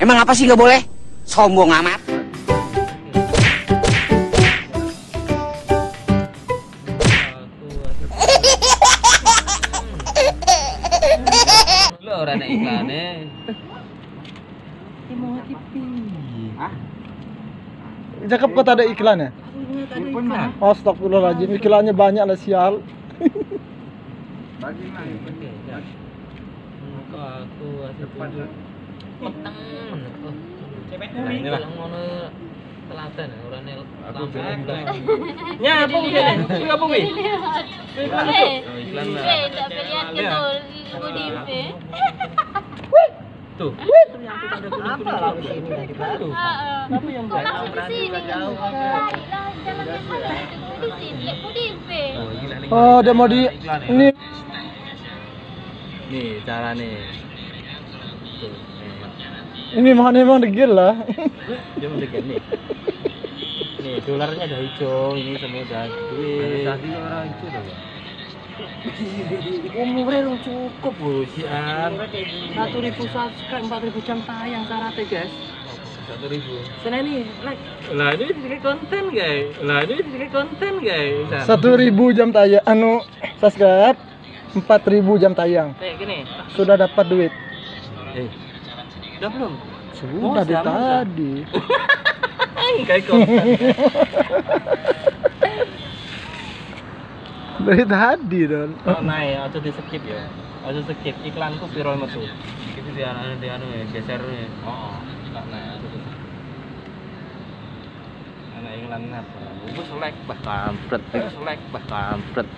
Emang apa sih nggak boleh? Sombong amat. Ora nek iklane. Cakep kok tak ada iklan ya? Astagfirullahaladzim, iklannya banyak lah sial. Kok aku asli tunjuk. Peteng. Nah, ini lah ngono telaten ora nek Nyapung sih? Ngapung sih? Eh, iklan lah. Eh. Tuh. Ah. Oh, dia mau di ini Nih cara nih. Tuh. ini mah memang degil lah. Dia mau dekat nih. Nih dolarnya udah hijau, ini semua udah duit. Tadi orang hijau dah. Umurnya lu cukup bro, sian. satu ribu subscribe empat ribu jam tayang syaratnya guys Satu ribu. sana ini like Lah ini konten guys. Lah ini konten guys. Satu ribu jam tayang, anu subscribe, empat ribu jam tayang. kayak gini Sudah dapat duit. Eh, udah belum Sudah dari Musa, Musa. tadi. kayak konten. Dari tadi don. Oh, naik, aja di skip ya. Aja skip iklanku viral metu. Itu di anu di anu ya, geser ya. Oh, tak naik aja di skip. Anak iklan apa? Gue selek bah kampret, selek bah kampret.